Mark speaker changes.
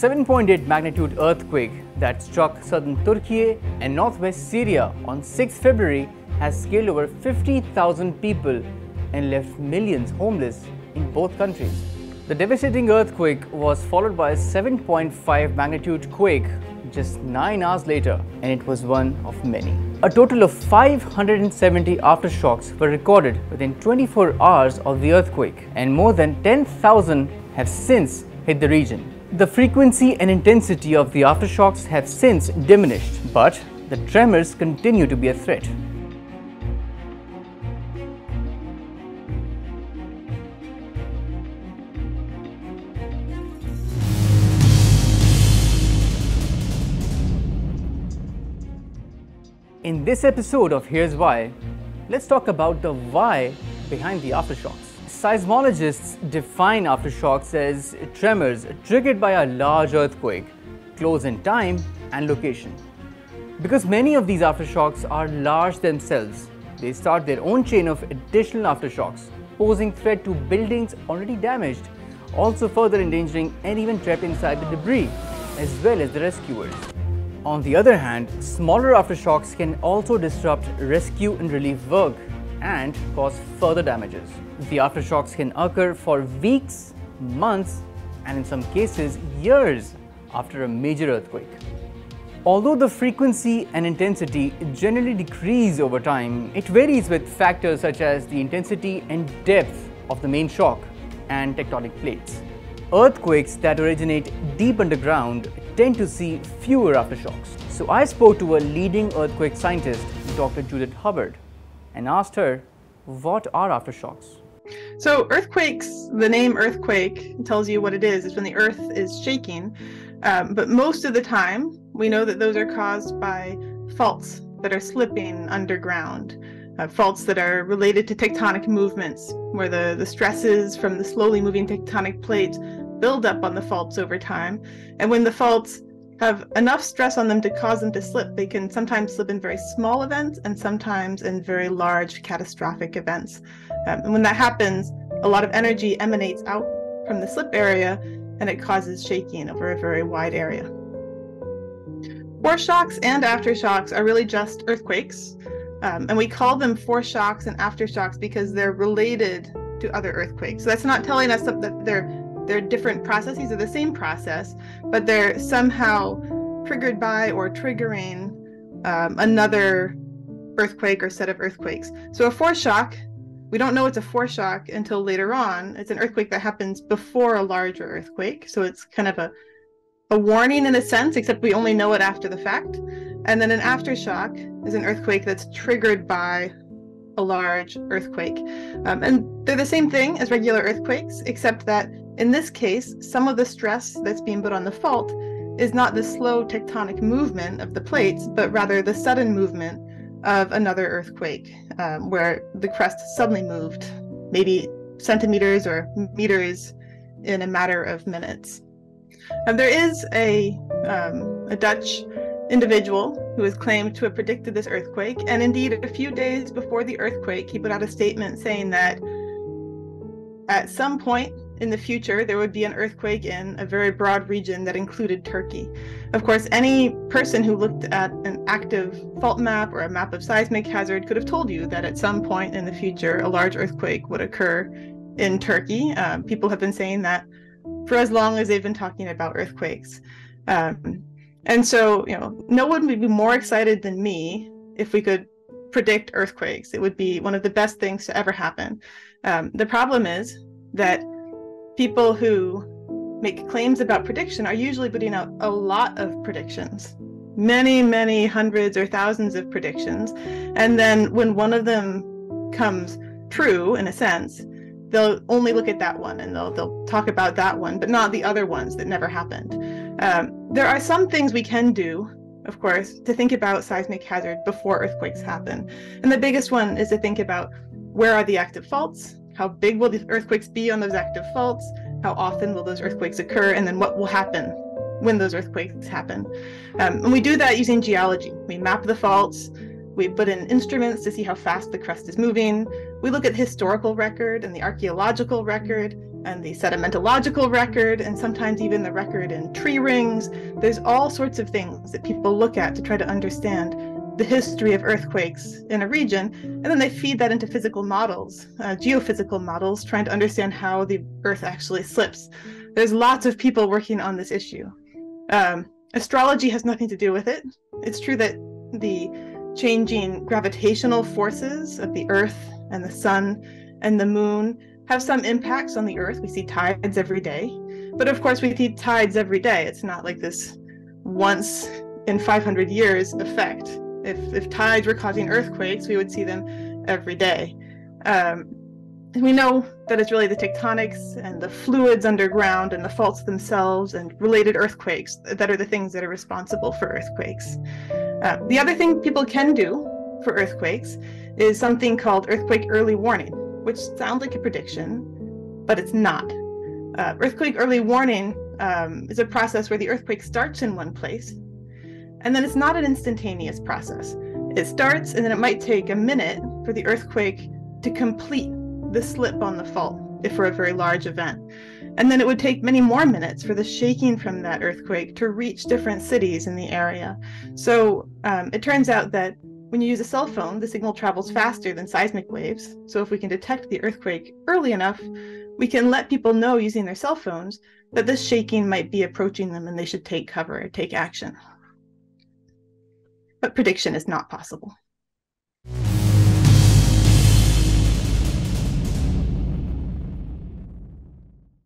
Speaker 1: 7.8 magnitude earthquake that struck southern Turkey and northwest Syria on 6 February has killed over 50,000 people and left millions homeless in both countries. The devastating earthquake was followed by a 7.5 magnitude quake just 9 hours later and it was one of many. A total of 570 aftershocks were recorded within 24 hours of the earthquake and more than 10,000 have since hit the region. The frequency and intensity of the aftershocks have since diminished, but the tremors continue to be a threat. In this episode of Here's Why, let's talk about the why behind the aftershocks. Seismologists define aftershocks as tremors triggered by a large earthquake, close in time and location. Because many of these aftershocks are large themselves, they start their own chain of additional aftershocks, posing threat to buildings already damaged, also further endangering anyone trapped inside the debris, as well as the rescuers. On the other hand, smaller aftershocks can also disrupt rescue and relief work and cause further damages. The aftershocks can occur for weeks, months, and in some cases, years after a major earthquake. Although the frequency and intensity generally decrease over time, it varies with factors such as the intensity and depth of the main shock and tectonic plates. Earthquakes that originate deep underground tend to see fewer aftershocks. So I spoke to a leading earthquake scientist, Dr. Judith Hubbard, and asked her, what are aftershocks?
Speaker 2: So, earthquakes, the name earthquake tells you what it is. It's when the earth is shaking. Um, but most of the time, we know that those are caused by faults that are slipping underground uh, faults that are related to tectonic movements, where the, the stresses from the slowly moving tectonic plates build up on the faults over time. And when the faults have enough stress on them to cause them to slip, they can sometimes slip in very small events and sometimes in very large catastrophic events. Um, and when that happens, a lot of energy emanates out from the slip area and it causes shaking over a very wide area. Foreshocks and aftershocks are really just earthquakes. Um, and we call them foreshocks and aftershocks because they're related to other earthquakes. So that's not telling us that they're they're different processes of the same process, but they're somehow triggered by or triggering um, another earthquake or set of earthquakes. So a foreshock, we don't know it's a foreshock until later on. It's an earthquake that happens before a larger earthquake. So it's kind of a a warning in a sense, except we only know it after the fact. And then an aftershock is an earthquake that's triggered by a large earthquake. Um, and they're the same thing as regular earthquakes, except that in this case, some of the stress that's being put on the fault is not the slow tectonic movement of the plates, but rather the sudden movement of another earthquake, um, where the crust suddenly moved, maybe centimeters or meters in a matter of minutes. Um, there is a, um, a Dutch individual who is claimed to have predicted this earthquake. And indeed, a few days before the earthquake, he put out a statement saying that at some point in the future, there would be an earthquake in a very broad region that included Turkey. Of course, any person who looked at an active fault map or a map of seismic hazard could have told you that at some point in the future, a large earthquake would occur in Turkey. Um, people have been saying that for as long as they've been talking about earthquakes. Um, and so, you know, no one would be more excited than me if we could predict earthquakes. It would be one of the best things to ever happen. Um, the problem is that people who make claims about prediction are usually putting out a lot of predictions many, many hundreds or thousands of predictions. And then when one of them comes true, in a sense, they'll only look at that one and they'll they'll talk about that one, but not the other ones that never happened. Um, there are some things we can do, of course, to think about seismic hazard before earthquakes happen, and the biggest one is to think about where are the active faults, how big will these earthquakes be on those active faults, how often will those earthquakes occur, and then what will happen when those earthquakes happen. Um, and we do that using geology. We map the faults, we put in instruments to see how fast the crust is moving. We look at the historical record and the archaeological record, and the sedimentological record, and sometimes even the record in tree rings. There's all sorts of things that people look at to try to understand the history of earthquakes in a region, and then they feed that into physical models, uh, geophysical models, trying to understand how the Earth actually slips. There's lots of people working on this issue. Um, astrology has nothing to do with it. It's true that the changing gravitational forces of the Earth and the Sun and the Moon have some impacts on the Earth. We see tides every day, but of course, we see tides every day. It's not like this once in 500 years effect if if tides were causing earthquakes, we would see them every day. Um, we know that it's really the tectonics and the fluids underground and the faults themselves and related earthquakes that are the things that are responsible for earthquakes. Uh, the other thing people can do for earthquakes is something called earthquake early warning, which sounds like a prediction, but it's not. Uh, earthquake early warning um, is a process where the earthquake starts in one place and then it's not an instantaneous process. It starts, and then it might take a minute for the earthquake to complete the slip on the fault, if for a very large event. And then it would take many more minutes for the shaking from that earthquake to reach different cities in the area. So um, it turns out that when you use a cell phone, the signal travels faster than seismic waves. So if we can detect the earthquake early enough, we can let people know using their cell phones that this shaking might be approaching them and they should take cover or take action but prediction is not possible.